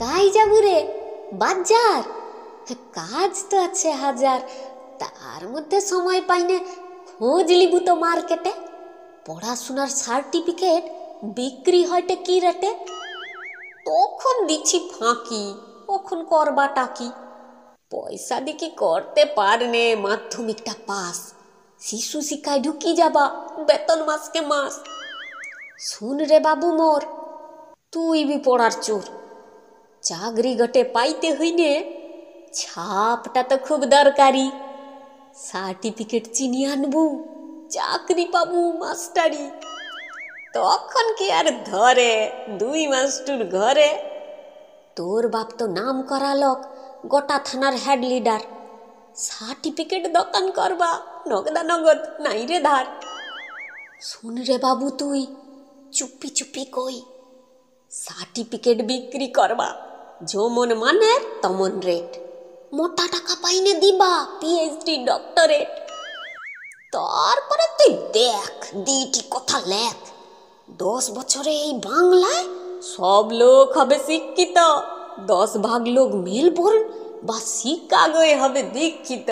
যাব রে? বাজার। কাজ তো আছে হাজার। তার মধ্যে সময় পাইনে খোঁজ লিবু তো মার্কেটে। পড়াশোনার সার্টিফিকেট বিক্রি হয়টে কি রেটে? তখন দিচ্ছি ফাঁকি কখন করবাটা কি? পয়সা দিকে করতে পারনে, মাধ্যমিকটা পাস। শিশু শিক্ষায় ঢুকি যাবা, বেতন মাসকে মাস। শুন রে বাবু মোর, তুই বি পড়ার চোর। চাকরি গটে পাইতে হইনে ছাপটা তো খুব দরকারি। সার্টিফিকেট চিনি আনবু, চাকরি পাবু মাস্টারি। তখন কি আর ধরে দুই মাস্টুর ঘরে? তোর বাপ তো নাম করা লোক, গোটা থানার হেড লিডার সার্টিফিকেট দোকান করবা, নগদা নগদ নাই রে ধার। শুন রে বাবু তুই, চুপি চুপি কই। সার্টিফিকেট বিক্রি করবা। যেমন মানে তমন রেট মোটা টাকা পাইনে দিবা পিএইচডি ডক্টরেট তারপরে তুই দেখ, দিটি কথা লেখ। দশ বছরে এই বাংলায় সব লোক হবে শিক্ষিত। দশ ভাগ লোক মেলবোর্ন বা শিকাগোয় হবে দীক্ষিত।